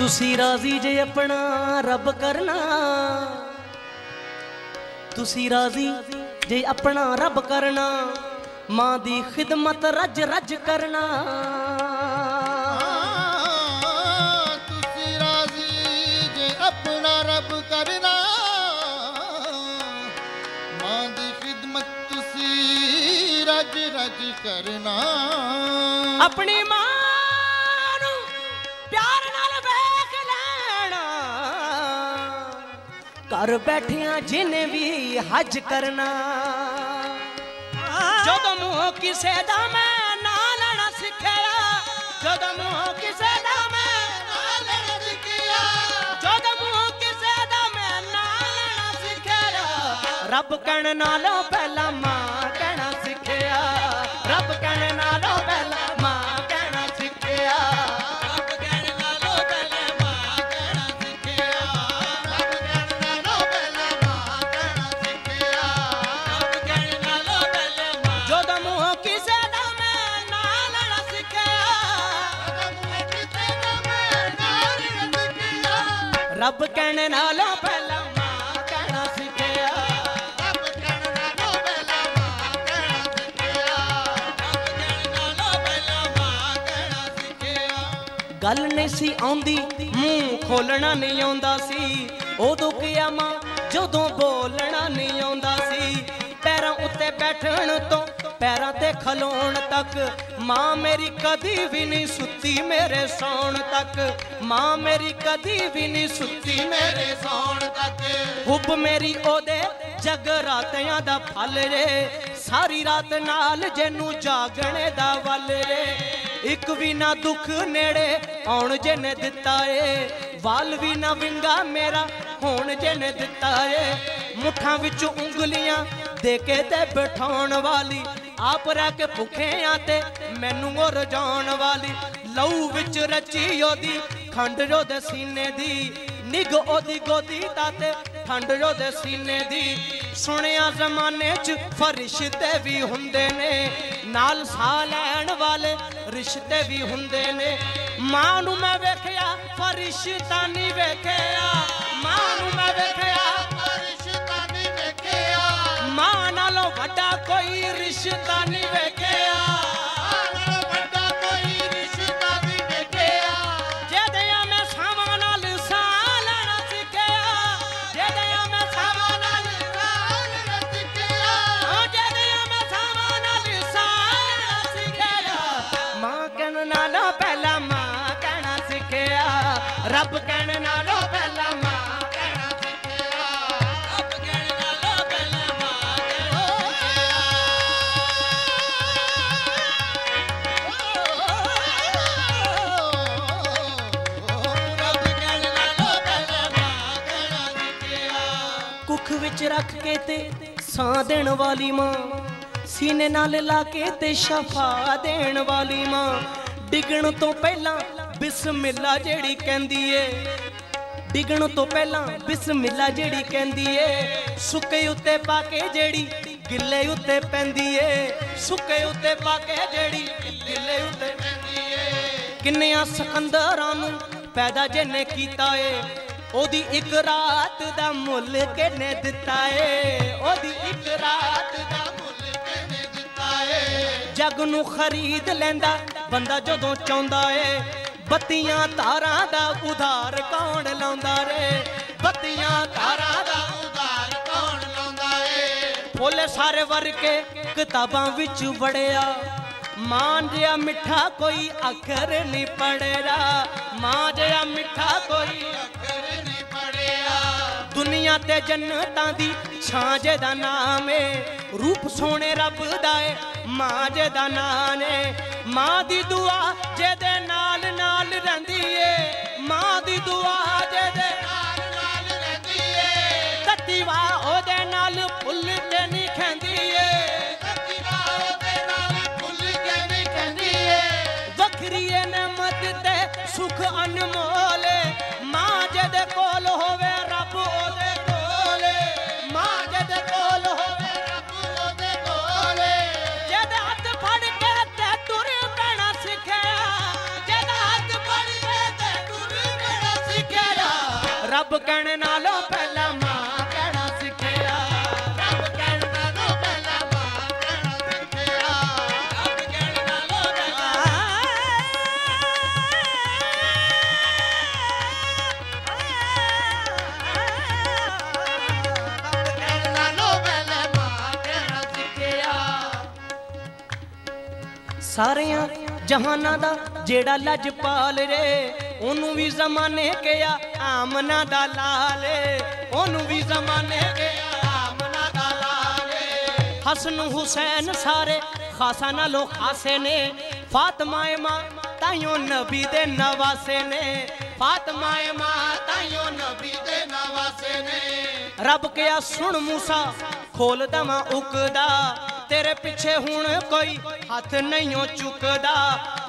ਤੁਸੀਂ ਰਾਜ਼ੀ ਜੇ ਆਪਣਾ ਰੱਬ ਕਰਨਾ। ਤੁਸੀਂ ਰਾਜ਼ੀ ਜੇ ਆਪਣਾ ਰੱਬ ਕਰਨਾ। ਮਾਂ ਦੀ ਖਿਦਮਤ ਰੱਜ ਰੱਜ ਕਰਨਾ। ਤੁਸੀਂ ਰਾਜ਼ੀ ਜੇ ਆਪਣਾ ਰੱਬ ਕਰਨਾ। ਮਾਂ ਦੀ ਖਿਦਮਤ ਤੁਸੀਂ ਰੱਜ ਰੱਜ ਕਰਨਾ। ਆਪਣੀ ਮਾਂ ਘਰ ਬੈਠਿਆਂ ਜਿਨੇ ਵੀ ਹਜ ਕਰਨਾ। ਜਦੋਂ ਮੂੰਹ ਕਿਸੇ ਦਾ ਮੈਂ ਨਾਂ ਲੈਣਾ ਸਿੱਖਿਆ, ਜਦੋਂ ਮੂੰਹ ਕਿਸੇ ਦਾ ਮੈਂ ਨਾਂ ਲੈਣਾ ਸਿੱਖਿਆ, ਜਦੋਂ ਮੂੰਹ ਕਿਸੇ ਦਾ ਮੈਂ ਨਾਂ ਲੈਣਾ ਸਿੱਖਿਆ, ਰੱਬ ਕਹਿਣ ਨਾਲੋਂ ਪਹਿਲਾਂ ਮਾਂ ਰੱਬ ਕਹਿਣ ਨਾਲੋਂ ਪਹਿਲਾਂ ਮਾਂ ਕਹਿਣਾ ਸਿੱਖਿਆ। ਰੱਬ ਕਹਿਣ ਨਾਲੋਂ ਪਹਿਲਾਂ ਮਾਂ ਕਹਿਣਾ ਸਿੱਖਿਆ। ਰੱਬ ਕਹਿਣ ਨਾਲੋਂ ਪਹਿਲਾਂ ਮਾਂ ਕਹਿਣਾ ਸਿੱਖਿਆ। ਗੱਲ ਨਹੀਂ ਸੀ ਆਉਂਦੀ ਮੂੰਹ ਖੋਲਣਾ ਨਹੀਂ ਆਉਂਦਾ ਸੀ। ਉਦੋਂ ਕਿਹਾ ਮਾਂ ਜਦੋਂ ਬੋਲਣਾ ਨਹੀਂ ਆਉਂਦਾ ਸੀ। ਪੈਰਾਂ ਉੱਤੇ ਬੈਠਣ ਤੋਂ ਪੈਰਾਂ ਤੇ ਖਲੋਣ ਤੱਕ, ਮਾਂ ਮੇਰੀ ਕਦੀ ਵੀ ਨਹੀਂ ਸੁੱਤੀ ਮੇਰੇ ਸੌਣ ਤੱਕ। ਮਾਂ ਮੇਰੀ ਕਦੀ ਵੀ ਨਹੀਂ ਸੁੱਤੀ ਮੇਰੇ ਸੌਣ ਤੱਕ। ਹੁਬ ਮੇਰੀ ਉਹਦੇ ਜਗਰਾਤਿਆਂ ਦਾ ਫਲ ਰੇ। ਸਾਰੀ ਰਾਤ ਨਾਲ ਜੈਨੂੰ ਜਾਗਣੇ ਦਾ ਵੱਲ ਰੇ। ਇੱਕ ਵੀ ਨਾ ਦੁੱਖ ਨੇੜੇ ਆਉਣ ਜਿਹਨੇ ਦਿੱਤਾ ਏ। ਵਾਲ ਵੀ ਨਾ ਵਿੰਗਾ ਮੇਰਾ ਹੋਣ ਜਿਹਨੇ ਦਿੱਤਾ ਏ। ਮੁੱਠਾਂ ਵਿੱਚ ਉਂਗਲੀਆਂ ਦੇ ਕੇ ਤੇ ਬਿਠਾਉਣ ਵਾਲੀ ਆਪ ਰਹਿ ਕੇ ਭੁੱਖਿਆਂ ਤੇ ਮੈਨੂੰ ਉਹ ਰਜਾਉਣ ਵਾਲੀ ਲਹੂ ਵਿੱਚ ਰਚੀ ਉਹਦੀ, ਖੰਡ ਉਹਦੇ ਸੀਨੇ ਦੀ, ਨਿਗ ਉਹਦੀ ਗੋਦੀ ਦਾ ਤੇ ਠੰਡ ਉਹਦੇ ਸੀਨੇ ਦੀ। ਸੁਣਿਆ ਜ਼ਮਾਨੇ 'ਚ ਫਰਿਸ਼ਤੇ ਵੀ ਹੁੰਦੇ ਨੇ, ਨਾਲ ਸਾਹ ਲੈਣ ਵਾਲੇ ਰਿਸ਼ਤੇ ਵੀ ਹੁੰਦੇ ਨੇ। ਮਾਂ ਨੂੰ ਮੈਂ ਵੇਖਿਆ, ਫਰਿਸ਼ਤਾ ਨਹੀਂ ਵੇਖਿਆ। ਮਾਂ ਨੂੰ ਮੈਂ ਵੇਖਿਆ ਨਾਲੋਂ ਕੋਈ ਰਿਸ਼ਤਾ ਨਹੀਂ ਵੇਖਿਆ। ਕੇ ਤੇ ਸਾਹ ਦੇਣ ਵਾਲੀ ਮਾਂ, ਸੀਨੇ ਨਾਲ ਲਾ ਕੇ ਤੇ ਸ਼ਫਾ ਦੇਣ ਵਾਲੀ ਮਾਂ। ਡਿੱਗਣ ਤੋਂ ਪਹਿਲਾਂ ਬਿਸਮਿਲ੍ਲਾ ਜਿਹੜੀ ਕਹਿੰਦੀ ਏ, ਡਿੱਗਣ ਤੋਂ ਪਹਿਲਾਂ ਬਿਸਮਿਲ੍ਲਾ ਜਿਹੜੀ ਕਹਿੰਦੀ ਏ, ਸੁੱਕੇ ਉੱਤੇ ਪਾ ਕੇ ਜਿਹੜੀ ਗਿੱਲੇ ਉੱਤੇ ਪੈਂਦੀ ਏ, ਸੁੱਕੇ ਉੱਤੇ ਪਾ ਕੇ ਜਿਹੜੀ ਗਿੱਲੇ ਉੱਤੇ ਪੈਂਦੀ ਏ। ਕਿੰਨਿਆਂ ਸਿਕੰਦਰਾਂ ਨੂੰ ਪੈਦਾ ਜਿਹਨੇ ਕੀਤਾ ਏ ਉਹਦੀ ਇੱਕ ਰਾਤ ਦਾ ਮੁੱਲ ਕਿਹਨੇ ਦਿੱਤਾ ਏ ਉਹਦੀ ਇੱਕ ਰਾਤ ਦਾ ਮੁੱਲ ਕਿਹਨੇ ਦਿੱਤਾ ਏ ਜੱਗ ਨੂੰ ਖਰੀਦ ਲੈਂਦਾ ਬੰਦਾ ਜਦੋਂ ਚਾਹੁੰਦਾ ਏ। ਬੱਤੀਆਂ ਤਾਰਾਂ ਦਾ ਉਧਾਰ ਕੌਣ ਲਾਉਂਦਾ ਰੇ? ਬੱਤੀਆਂ ਤਾਰਾਂ ਦਾ ਉਧਾਰ ਕੌਣ ਲਾਉਂਦਾ ਏ? ਫੁੱਲ ਸਾਰੇ ਵਰ ਕਿਤਾਬਾਂ ਵਿੱਚ ਵੜਿਆ। ਮਾਂ ਜਿਹਾ ਮਿੱਠਾ ਕੋਈ ਅੱਖਰ ਨਹੀਂ ਪੜਿਆ ਮਾਂ ਜਿਹਾ ਮਿੱਠਾ ਕੋਈ ਦੁਨੀਆ ਤੇ ਜੰਨਤਾਂ ਦੀ ਛਾਂ ਦਾ ਨਾਮ ਏ। ਰੂਪ ਸੋਹਣੇ ਰੱਬ ਦਾ ਏ ਮਾਂ ਜਿਹਦਾ ਨਾਮ ਏ। ਮਾਂ ਦੀ ਦੁਆ ਜਿਹਦੇ ਨਾਲ ਨਾਲ ਰਹਿੰਦੀ ਏ। ਮਾਂ ਦੀ ਦੁਆ ਜਿਹਦੇ ਨਾਲ ਨਾਲ ਰਹਿੰਦੀ ਏ। ਤਤੀਵਾ ਉਹਦੇ ਨਾਲ ਫੁੱਲ ਤੇ ਨਹੀਂ ਖੈਂਦੀ ਏ। ਸੱਚੀਵਾ ਉਹਦੇ ਨਾਲ ਭੁੱਲ ਕੇ ਨਹੀਂ ਕਹਿੰਦੀ ਏ। ਵੱਖਰੀ ਏ ਤੇ ਸੁਖ ਅਨਮੋਲ ਰੱਬ ਕਹਿਣ ਨਾਲੋਂ ਪਹਿਲਾਂ ਮਾਂ ਕਹਿਣਾ ਸਿੱਖਿਆ। ਰੱਬ ਕਹਿਣ ਨਾਲੋਂ ਪਹਿਲਾਂ ਮਾਂ ਕਹਿਣਾ ਸਿੱਖਿਆ। ਰੱਬ ਕਹਿਣ ਨਾਲੋਂ ਪਹਿਲਾਂ ਕਹਿਣ ਨਾਲੋਂ ਪਹਿਲਾਂ ਮਾਂ ਕਹਿਣਾ ਸਿੱਖਿਆ ਸਾਰਿਆਂ ਜਹਾਨਾਂ ਦਾ ਜਿਹੜਾ ਲਜਪਾਲ ਰੇ ਉਹਨੂੰ ਵੀ ਜ਼ਮਾਨੇ ਕਿਹਾ ਆਮਨਾ ਦਾ ਲਾਲ ਉਹਨੂੰ ਵੀ ਜ਼ਮਾਨੇ ਕਿਹਾ ਆਮਨਾ ਦਾ ਲਾਲ ਹਸਨ ਹੁਸੈਨ ਸਾਰੇ ਖਾਸਾ ਨਾਲੋਂ ਖਾਸੇ ਨੇ, ਫਾਤਮਾ ਮਾਂ ਤਾਈਓ ਨਬੀ ਦੇ ਨਵਾਸੇ ਨੇ। ਫਾਤਮਾ ਮਾਂ ਤਾਈਓ ਨਬੀ ਦੇ ਨਵਾਸੇ ਨੇ। ਰੱਬ ਕਿਹਾ ਸੁਣ ਮੂਸਾ, ਖੋਲ ਦਵਾਂ ਉਕਦਾ। ਤੇਰੇ ਪਿੱਛੇ ਹੁਣ ਕੋਈ ਹੱਥ ਨਹੀਂ ਨਹੀਂਓ ਚੁੱਕਦਾ।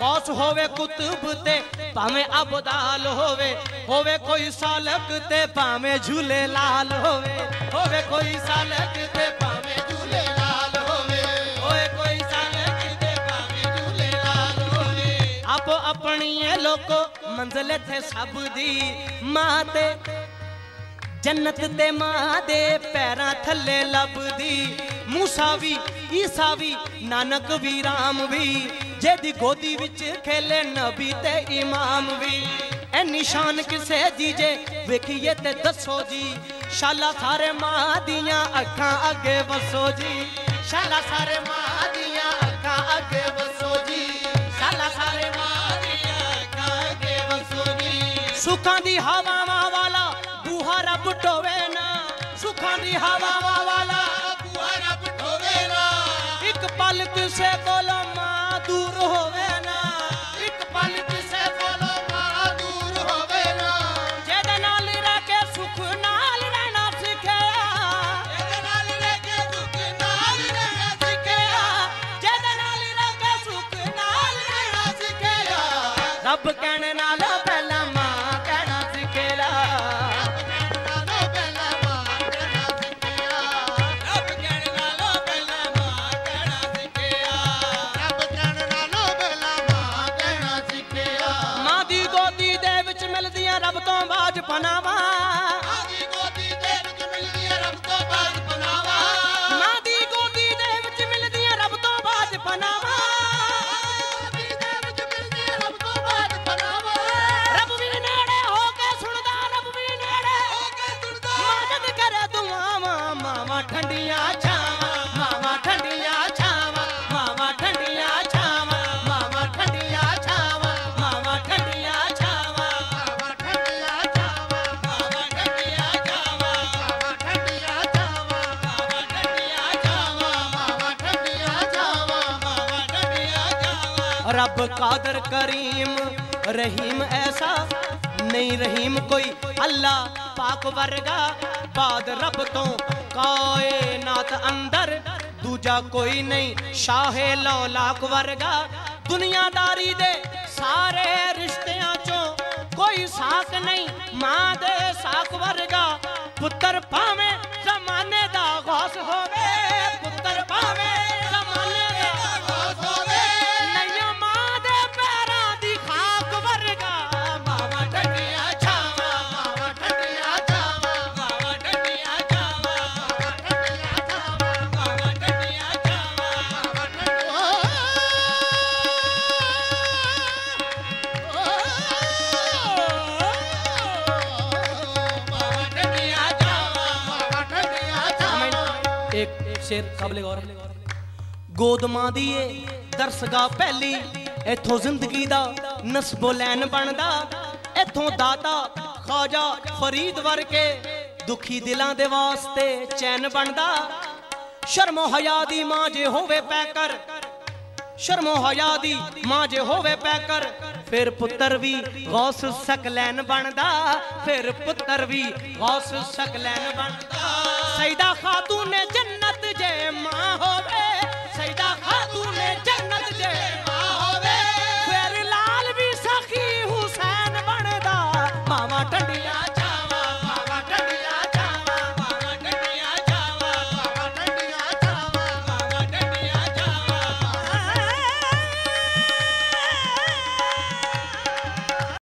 ਗੌਸ ਹੋਵੇ ਕੁਤਬ ਤੇ ਭਾਵੇਂ ਅਬਦਾਲ ਹੋਵੇ ਹੋਵੇ ਕੋਈ ਸਾਲਕ ਤੇ ਭਾਵੇਂ ਝੂਲੇ ਲਾਲ ਹੋਵੇ ਹੋਵੇ ਕੋਈ ਸਾਲਕ ਤੇ ਭਾਵੇਂ ਝੂਲੇ ਲਾਲ ਹੋਵੇ ਹੋਏ ਕੋਈ ਸਾਲਕ ਤੇ ਭਾਵੇਂ ਝੂਲੇ ਲਾਲ ਹੋਵੇ। ਆਪੋ ਆਪਣੀ ਇਹ ਲੋਕੋ ਮੰਜ਼ਲ ਇੱਥੇ ਸਭ ਦੀ ਮਾਂ ਤੇ, ਜੰਨਤ ਤੇ ਮਾਂ ਦੇ ਪੈਰਾਂ ਥੱਲੇ ਲੱਭਦੀ। ਮੂਸਾ ਵੀ ਈਸਾ ਵੀ ਨਾਨਕ ਵੀ, ਰਾਮ ਵੀ, ਜਿਹਦੀ ਗੋਦੀ ਵਿੱਚ ਖੇਲੇ ਨਬੀ ਤੇ ਇਮਾਮ ਵੀ। ਐ ਨਿਸ਼ਾਨ ਕਿਸੇ ਦੀ ਜੇ ਵੇਖੀਏ ਤੇ ਦੱਸੋ ਜੀ। ਸ਼ਾਲਾ ਸਾਰੇ ਮਾਂ ਦੀਆਂ ਅੱਖਾਂ ਅੱਗੇ ਵਸੋ ਜੀ। ਸ਼ਾਲਾ ਸਾਰੇ ਮਾਂ ਦੀਆਂ ਅੱਖਾਂ ਅੱਗੇ ਵਸੋ ਜੀ। ਸ਼ਾਲਾ ਸਾਰੇ ਮਾਂ ਦੀਆਂ ਅੱਖਾਂ ਅੱਗੇ ਵਸੋ ਜੀ। ਸੁੱਖਾਂ ਦੀ ਹਵਾ ਕਿਸੇ ਕੋਲੋਂ ਮਾਂ ਦੂਰ ਹੋਵੇ ਨਾ। ਇੱਕ ਪਲ ਕਿਸੇ ਕੋਲੋਂ ਮਾਂ ਦੂਰ ਹੋਵੇ ਨਾ। ਜਿਹਦੇ ਨਾਲ ਰਹਿ ਕੇ ਸੁੱਖ ਨਾਲ ਰਹਿਣਾ ਸਿੱਖਿਆ। ਇਹਦੇ ਨਾਲ ਰਹਿ ਕੇ ਦੁੱਖ ਨਾਲ ਰਹਿਣਾ ਸਿੱਖਿਆ। ਜਿਹਦੇ ਨਾਲ ਰਹਿ ਕੇ ਸੁੱਖ ਨਾਲ ਰਹਿਣਾ ਰਹਿਣਾ ਸਿੱਖਿਆ। ਰੱਬ ਕਹਿਣ ਨਾਲੋਂ अपनावा ਛਾਵਾਂ ਰੱਬ ਕਾਦਰ ਕਰੀਮ। ਰਹੀਮ ਐਸਾ ਨਹੀਂ ਰਹੀਮ ਕੋਈ ਅੱਲਾ ਪਾਕ ਵਰਗਾ। ਬਾਦ ਰੱਬ ਤੋਂ ਕਾਇਨਾਤ ਅੰਦਰ ਦੂਜਾ ਕੋਈ ਨਹੀਂ, ਸ਼ਾਹੇ ਲੌਲਾਕ ਵਰਗਾ। ਦੁਨੀਆਦਾਰੀ ਦੇ ਸਾਰੇ ਰਿਸ਼ਤਿਆਂ ਚੋਂ ਕੋਈ ਸਾਕ ਨਹੀਂ, ਮਾਂ ਦੇ ਸਾਕ ਵਰਗਾ। ਪੁੱਤਰ ਭਾਵੇਂ ਇੱਕ ਸ਼ੇਰ ਕਾਬਲੇ ਗੌਰ। ਗੋਦ ਮਾਂ ਦੀ ਏ ਦਰਸਗਾ ਪਹਿਲੀ, ਇੱਥੋਂ ਜ਼ਿੰਦਗੀ ਦਾ ਨਸਬੋ ਲੈਣ ਬਣਦਾ। ਇੱਥੋਂ ਦਾਤਾ ਖਾਜਾ ਫਰੀਦ ਵਰਗੇ ਦੁਖੀ ਦਿਲਾਂ ਦੇ ਵਾਸਤੇ ਚੈਨ ਬਣਦਾ। ਸ਼ਰਮੋ ਹਯਾ ਦੀ ਮਾਂ ਜੇ ਹੋਵੇ ਪੈਕਰ ਸ਼ਰਮੋ ਹਯਾ ਦੀ ਮਾਂ ਜੇ ਹੋਵੇ ਪੈਕਰ ਫਿਰ ਪੁੱਤਰ ਵੀ ਗੌਸ ਸਕਲੈਨ ਬਣਦਾ। ਫਿਰ ਪੁੱਤਰ ਵੀ ਗੌਸ ਸਕਲੈਨ ਬਣਦਾ। ਸੈਦਾ ਖਾਤੂਨ ਜੰਨਤ ਜੇ ਮਾਂ ਹੋਵੇ।